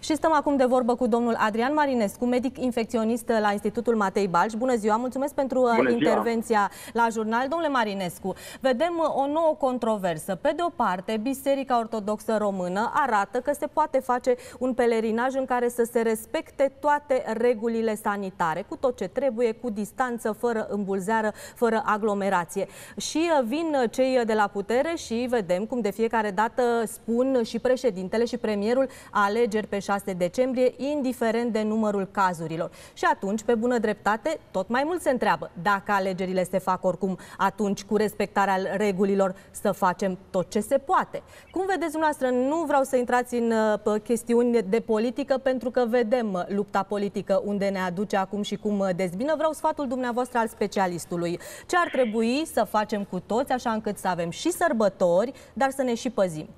Și stăm acum de vorbă cu domnul Adrian Marinescu, medic infecționist la Institutul Matei Balci. Bună ziua, mulțumesc pentru uh, Bună intervenția ziua. la jurnal. Domnule Marinescu, vedem uh, o nouă controversă. Pe de o parte, Biserica Ortodoxă Română arată că se poate face un pelerinaj în care să se respecte toate regulile sanitare, cu tot ce trebuie, cu distanță, fără îmbulzeară, fără aglomerație. Și uh, vin cei de la putere și vedem cum de fiecare dată spun și președintele și premierul alegeri pe 6 decembrie, indiferent de numărul cazurilor. Și atunci, pe bună dreptate, tot mai mult se întreabă dacă alegerile se fac oricum, atunci cu respectarea regulilor să facem tot ce se poate. Cum vedeți dumneavoastră, nu vreau să intrați în uh, chestiuni de politică, pentru că vedem uh, lupta politică unde ne aduce acum și cum uh, dezbină. Vreau sfatul dumneavoastră al specialistului. Ce ar trebui să facem cu toți, așa încât să avem și sărbători, dar să ne și păzim?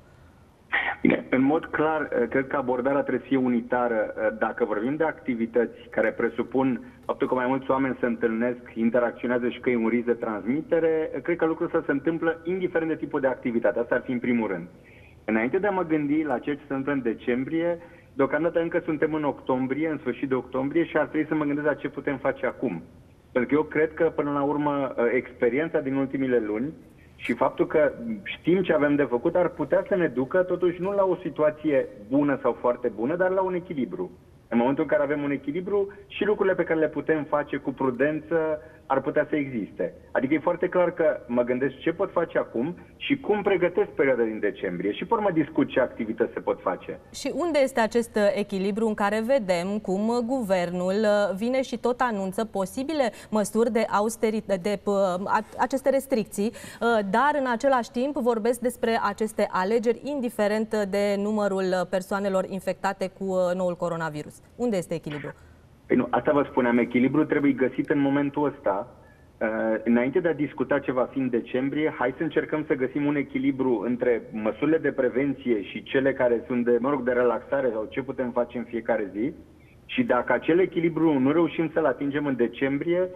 Bine, în mod clar, eh, cred că abordarea trebuie să fie unitară. Eh, dacă vorbim de activități care presupun faptul că mai mulți oameni se întâlnesc, interacționează și că e un risc de transmitere, eh, cred că lucrul ăsta se întâmplă indiferent de tipul de activitate. Asta ar fi în primul rând. Înainte de a mă gândi la ce se întâmplă în decembrie, deocamdată încă suntem în octombrie, în sfârșit de octombrie și ar trebui să mă gândesc la ce putem face acum. Pentru că eu cred că, până la urmă, experiența din ultimile luni și faptul că știm ce avem de făcut ar putea să ne ducă totuși nu la o situație bună sau foarte bună, dar la un echilibru. În momentul în care avem un echilibru și lucrurile pe care le putem face cu prudență ar putea să existe. Adică e foarte clar că mă gândesc ce pot face acum și cum pregătesc perioada din decembrie și pe urmă discut ce activități se pot face. Și unde este acest echilibru în care vedem cum guvernul uh, vine și tot anunță posibile măsuri de austeritate, de uh, aceste restricții, uh, dar în același timp vorbesc despre aceste alegeri, indiferent de numărul persoanelor infectate cu noul coronavirus. Unde este echilibru? Păi nu, asta vă spuneam, echilibru trebuie găsit în momentul ăsta. Uh, înainte de a discuta ce va fi în decembrie, hai să încercăm să găsim un echilibru între măsurile de prevenție și cele care sunt de, mă rog, de relaxare sau ce putem face în fiecare zi. Și dacă acel echilibru nu reușim să-l atingem în decembrie,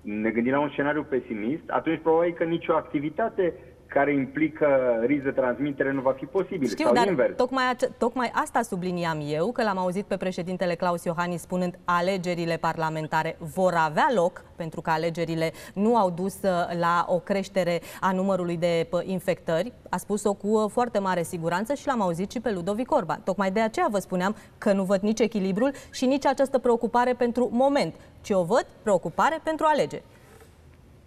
ne gândim la un scenariu pesimist, atunci probabil că nicio activitate care implică risc de transmitere nu va fi posibil. Știu, sau dar invers. Tocmai, tocmai asta subliniam eu, că l-am auzit pe președintele Claus Iohannis spunând alegerile parlamentare vor avea loc, pentru că alegerile nu au dus uh, la o creștere a numărului de infectări. A spus-o cu uh, foarte mare siguranță și l-am auzit și pe Ludovic Orban. Tocmai de aceea vă spuneam că nu văd nici echilibrul și nici această preocupare pentru moment, ci o văd preocupare pentru alegeri.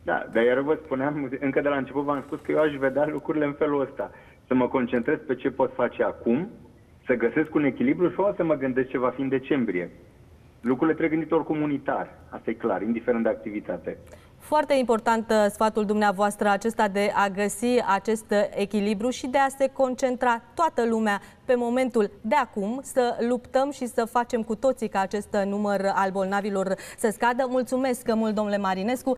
Da, dar iar vă spuneam, încă de la început v-am spus că eu aș vedea lucrurile în felul ăsta. Să mă concentrez pe ce pot face acum, să găsesc un echilibru și o să mă gândesc ce va fi în decembrie. Lucrurile trebuie gândite ori comunitar, asta e clar, indiferent de activitate. Foarte important uh, sfatul dumneavoastră acesta de a găsi acest echilibru și de a se concentra toată lumea pe momentul de acum, să luptăm și să facem cu toții ca acest număr al bolnavilor să scadă. Mulțumesc mult, domnule Marinescu.